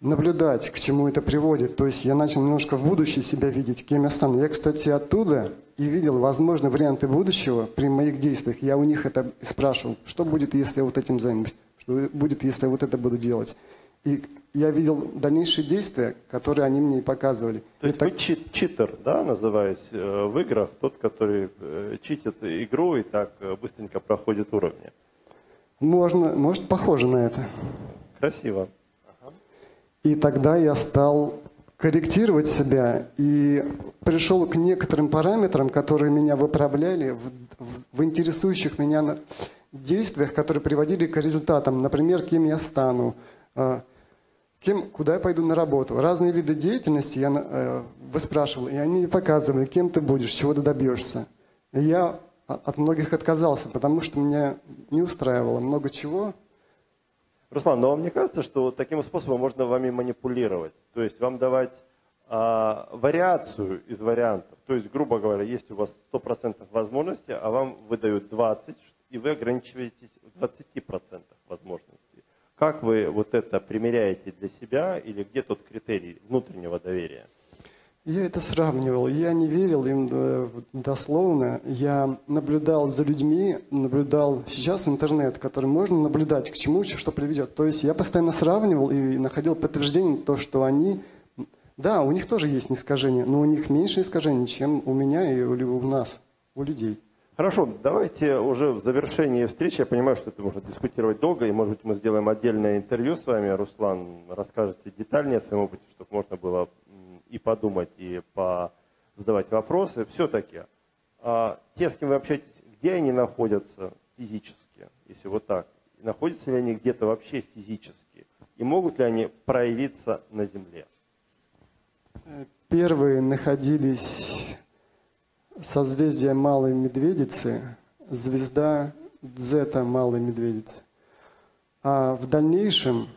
наблюдать, к чему это приводит. То есть я начал немножко в будущее себя видеть, кем я стану. Я, кстати, оттуда и видел возможные варианты будущего при моих действиях. Я у них это спрашивал, что будет, если я вот этим займусь, что будет, если я вот это буду делать. И я видел дальнейшие действия, которые они мне и показывали. То есть так... вы чит, читер, да, называясь э, в играх, тот, который э, читит игру и так э, быстренько проходит уровни? Можно, может, похоже на это. Красиво. И тогда я стал корректировать себя и пришел к некоторым параметрам, которые меня выправляли в, в, в интересующих меня действиях, которые приводили к результатам. Например, кем я стану, а, кем, куда я пойду на работу. Разные виды деятельности я э, выспрашивал, и они показывали, кем ты будешь, чего ты добьешься. И я от многих отказался, потому что меня не устраивало много чего, Руслан, но вам не кажется, что таким способом можно вами манипулировать? То есть вам давать а, вариацию из вариантов. То есть, грубо говоря, есть у вас 100% возможности, а вам выдают 20, и вы ограничиваетесь в 20% возможностей. Как вы вот это примеряете для себя или где тот критерий внутреннего доверия? Я это сравнивал. Я не верил им э, дословно. Я наблюдал за людьми, наблюдал сейчас интернет, который можно наблюдать, к чему, что приведет. То есть я постоянно сравнивал и находил подтверждение то, что они, да, у них тоже есть искажения, но у них меньше искажений, чем у меня и у нас, у людей. Хорошо, давайте уже в завершении встречи, я понимаю, что это можно дискутировать долго, и, может быть, мы сделаем отдельное интервью с вами, Руслан, расскажете детальнее о своем опыте, чтобы можно было и подумать, и задавать вопросы, все-таки а, те, с кем вы общаетесь, где они находятся физически? если вот так, находятся ли они где-то вообще физически, и могут ли они проявиться на Земле? Первые находились созвездие Малой Медведицы, звезда Дзета Малой Медведицы. А в дальнейшем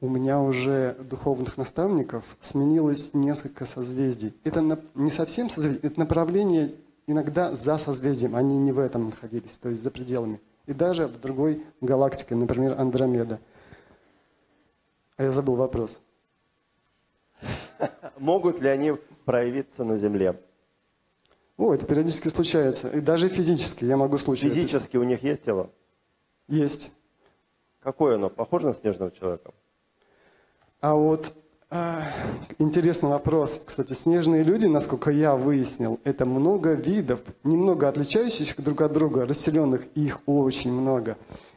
у меня уже духовных наставников сменилось несколько созвездий. Это не совсем созвездие, это направление иногда за созвездием, они не в этом находились, то есть за пределами. И даже в другой галактике, например, Андромеда. А я забыл вопрос. Могут ли они проявиться на Земле? О, это периодически случается. И даже физически я могу случиться. Физически у них есть тело? Есть. Какое оно? Похоже на снежного человека? А вот а, интересный вопрос. Кстати, снежные люди, насколько я выяснил, это много видов, немного отличающихся друг от друга, расселенных, их очень много.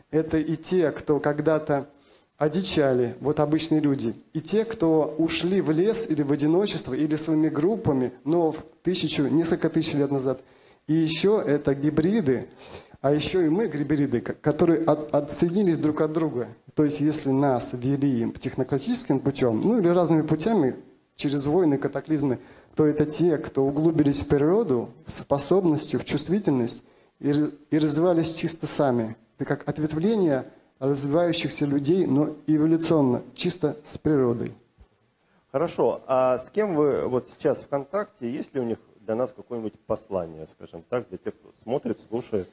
Это и те, кто когда-то одичали, вот обычные люди, и те, кто ушли в лес или в одиночество, или своими группами, но в тысячу, несколько тысяч лет назад. И еще это гибриды, а еще и мы гибриды, которые от, отсоединились друг от друга. То есть если нас вели техноклассическим путем, ну или разными путями, через войны, катаклизмы, то это те, кто углубились в природу, в способности, в чувствительность и, и развивались чисто сами. Это как ответвление – развивающихся людей, но эволюционно, чисто с природой. Хорошо. А с кем вы вот сейчас в контакте? Есть ли у них для нас какое-нибудь послание, скажем так, для тех, кто смотрит, слушает?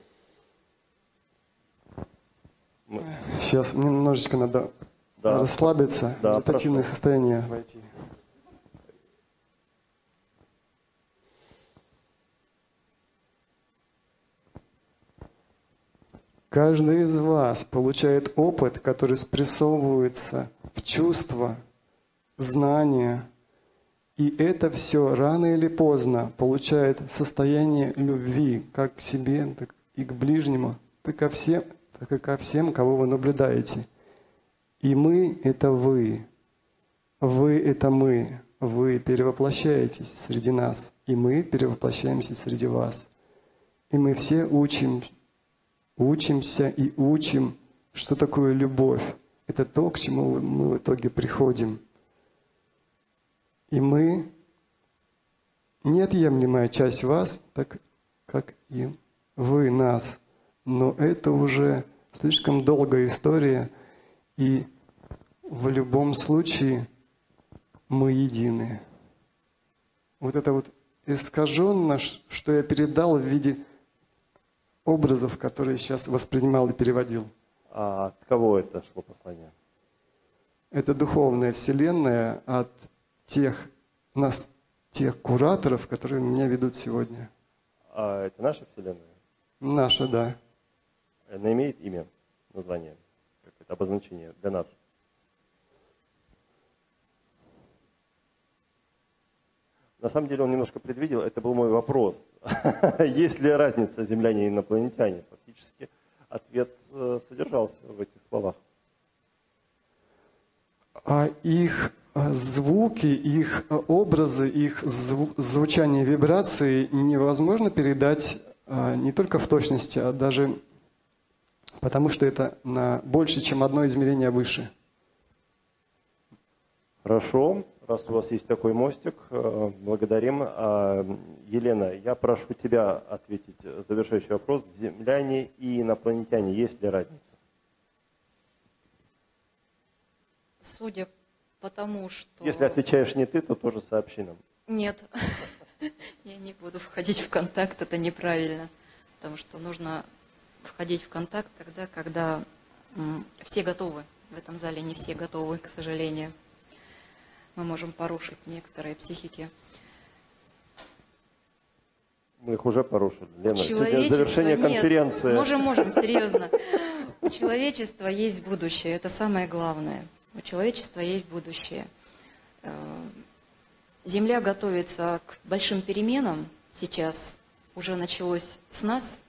Сейчас немножечко надо да. расслабиться, да, в медитативное состояние войти. Каждый из вас получает опыт, который спрессовывается в чувства, знания, и это все рано или поздно получает состояние любви как к себе, так и к ближнему, так, ко всем, так и ко всем, кого вы наблюдаете. И мы — это вы. Вы — это мы. Вы перевоплощаетесь среди нас, и мы перевоплощаемся среди вас. И мы все учим учимся и учим, что такое любовь. Это то, к чему мы в итоге приходим. И мы неотъемлемая часть вас, так как и вы нас. Но это уже слишком долгая история, и в любом случае мы едины. Вот это вот искаженно, что я передал в виде образов, которые сейчас воспринимал и переводил. А от кого это шло послание? Это духовная вселенная от тех, нас, тех кураторов, которые меня ведут сегодня. А это наша вселенная? Наша, да. Она имеет имя, название, какое-то обозначение для нас? На самом деле он немножко предвидел, это был мой вопрос. Есть ли разница земляне и инопланетяне? Фактически ответ э, содержался в этих словах. А их э, звуки, их э, образы, их звучание, вибрации невозможно передать не только в точности, а даже потому, что это на больше, чем одно измерение выше. Хорошо. Раз у вас есть такой мостик, э, благодарим. А, Елена, я прошу тебя ответить завершающий вопрос. Земляне и инопланетяне, есть ли разница? Судя по тому, что... Если отвечаешь не ты, то тоже сообщи нам. Нет, я не буду входить в контакт, это неправильно. Потому что нужно входить в контакт тогда, когда все готовы. В этом зале не все готовы, к сожалению мы можем порушить некоторые психики. Мы их уже порушили. Лена, сегодня завершение конференции. Нет, можем, можем, серьезно. У человечества есть будущее, это самое главное. У человечества есть будущее. Э, Земля готовится к большим переменам сейчас. Уже началось с нас.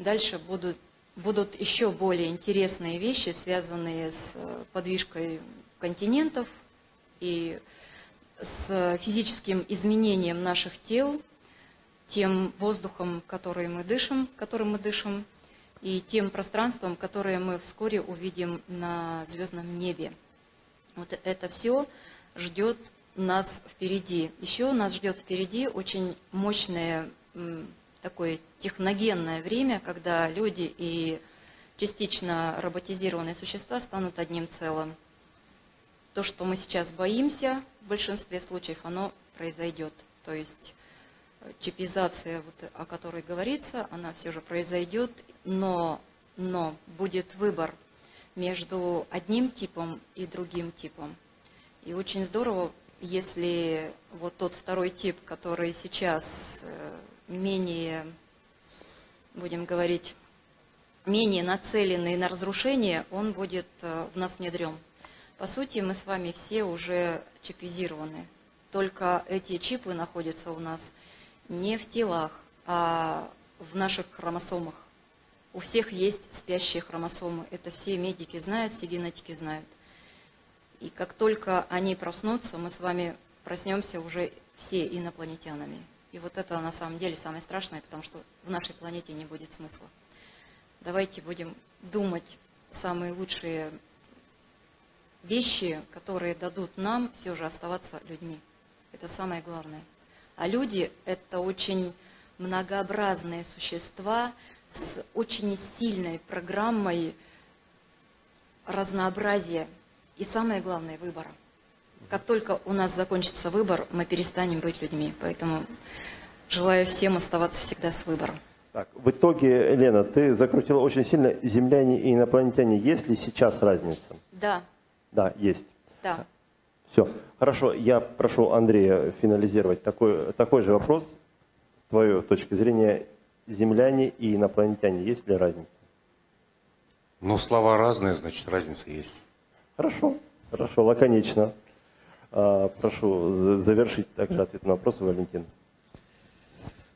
Дальше будут, будут еще более интересные вещи, связанные с э, подвижкой континентов, и с физическим изменением наших тел, тем воздухом, который мы дышим, которым мы дышим, и тем пространством, которое мы вскоре увидим на звездном небе. Вот это все ждет нас впереди. Еще нас ждет впереди очень мощное такое техногенное время, когда люди и частично роботизированные существа станут одним целым. То, что мы сейчас боимся, в большинстве случаев оно произойдет. То есть э, чипизация, вот, о которой говорится, она все же произойдет, но, но будет выбор между одним типом и другим типом. И очень здорово, если вот тот второй тип, который сейчас э, менее, будем говорить, менее нацеленный на разрушение, он будет э, в нас внедрен. По сути, мы с вами все уже чипизированы. Только эти чипы находятся у нас не в телах, а в наших хромосомах. У всех есть спящие хромосомы. Это все медики знают, все генетики знают. И как только они проснутся, мы с вами проснемся уже все инопланетянами. И вот это на самом деле самое страшное, потому что в нашей планете не будет смысла. Давайте будем думать самые лучшие вещи, которые дадут нам все же оставаться людьми. Это самое главное. А люди – это очень многообразные существа с очень сильной программой разнообразия и, самое главное, выбора. Как только у нас закончится выбор, мы перестанем быть людьми. Поэтому желаю всем оставаться всегда с выбором. Так, в итоге, Лена, ты закрутила очень сильно земляне и инопланетяне. Есть ли сейчас разница? Да. Да, есть. Да. Все. Хорошо, я прошу Андрея финализировать такой, такой же вопрос. С твоей точки зрения, земляне и инопланетяне, есть ли разница? Ну, слова разные, значит, разница есть. Хорошо, хорошо, лаконично. А, прошу завершить также ответ на вопрос, Валентин.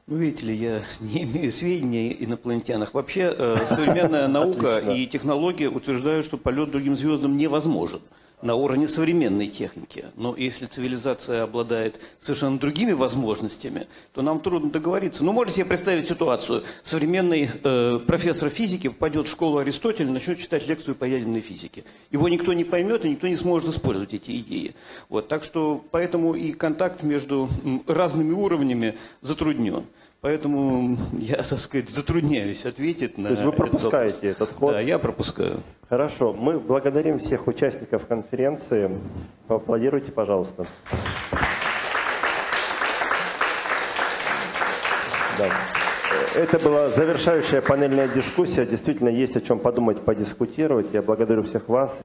Ну, видите ли, я не имею сведений о инопланетянах. Вообще, э, современная наука и технология утверждают, что полет другим звездам невозможен на уровне современной техники. Но если цивилизация обладает совершенно другими возможностями, то нам трудно договориться. Ну, можете себе представить ситуацию. Современный э, профессор физики попадет в школу Аристотеля и начнет читать лекцию по ядерной физике. Его никто не поймет, и никто не сможет использовать эти идеи. Вот, так что поэтому и контакт между разными уровнями затруднен. Поэтому я, так сказать, затрудняюсь ответить на То есть вы пропускаете этот, этот ход? Да, я пропускаю. Хорошо. Мы благодарим всех участников конференции. Поаплодируйте, пожалуйста. Да. Это была завершающая панельная дискуссия. Действительно, есть о чем подумать, подискутировать. Я благодарю всех вас.